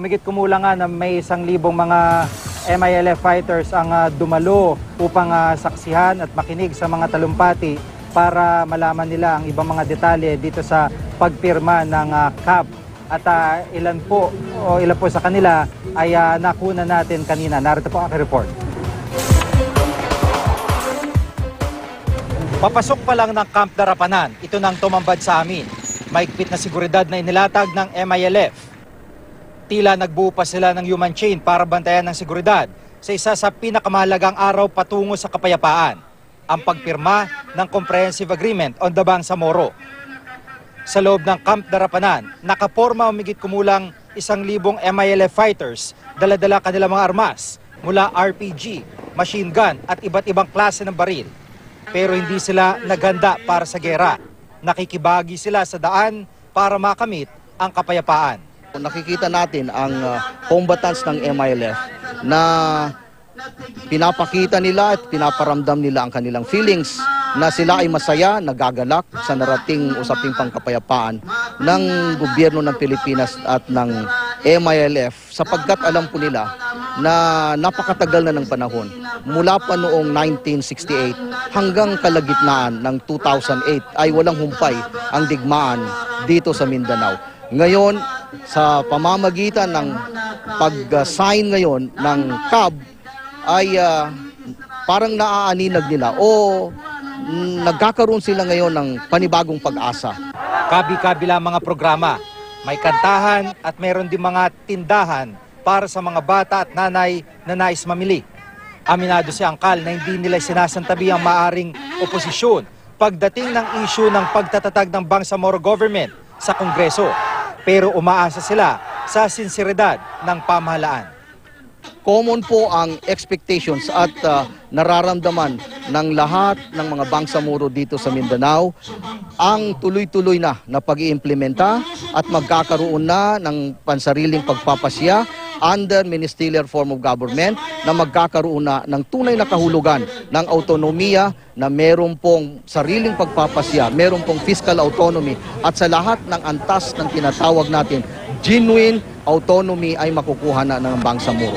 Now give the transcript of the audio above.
Kumigit kumulang nga na may isang libong mga MILF fighters ang ah, dumalo upang ah, saksihan at makinig sa mga talumpati para malaman nila ang ibang mga detalye dito sa pagpirma ng ah, CAB. At ilan po o ilan po sa kanila ay ah, nakuna natin kanina. Narito po ang report. Papasok pa lang ng Camp Darapanan, ito nang tumambad sa amin. Maigpit na seguridad na inilatag ng MILF. Tila nagbuo pa sila ng human chain para bantayan ng seguridad sa isa sa pinakamahalagang araw patungo sa kapayapaan, ang pagpirma ng Comprehensive Agreement on the Bangsamoro. Sa loob ng Camp Darapanan, nakaporma umigit kumulang isang libong MILF fighters, dala-dala kanilang mga armas mula RPG, machine gun at iba't ibang klase ng baril. Pero hindi sila naghanda para sa gera. Nakikibagi sila sa daan para makamit ang kapayapaan. Nakikita natin ang combatants ng MILF na pinapakita nila at pinaparamdam nila ang kanilang feelings na sila ay masaya, nagagalak sa narating usaping pangkapayapaan ng gobyerno ng Pilipinas at ng MILF sapagkat alam po nila na napakatagal na ng panahon mula pa noong 1968 hanggang kalagitnaan ng 2008 ay walang humpay ang digmaan dito sa Mindanao. Ngayon, sa pamamagitan ng pag-sign ngayon ng CAB ay ah, parang naaaninag nila o nagkakaroon sila ngayon ng panibagong pag-asa. Kabi-kabila mga programa, may kantahan at meron din mga tindahan para sa mga bata at nanay na nais mamili. Aminado si Angkal na hindi nila sinasantabi ang maaring oposisyon pagdating ng issue ng pagtatatag ng Bangsamoro government sa Kongreso. Pero umaasa sila sa sinseridad ng pamahalaan. Common po ang expectations at ah, nararamdaman ng lahat ng mga bangsamoro dito sa Mindanao ang tuloy-tuloy na na pag-iimplementa at magkakaroon na ng pansariling pagpapasya under ministerial form of government na magkakaroon na ng tunay na kahulugan ng autonomiya na meron pong sariling pagpapasya, meron pong fiscal autonomy at sa lahat ng antas ng tinatawag natin genuine autonomy ay makukuha na ng Bangsamoro.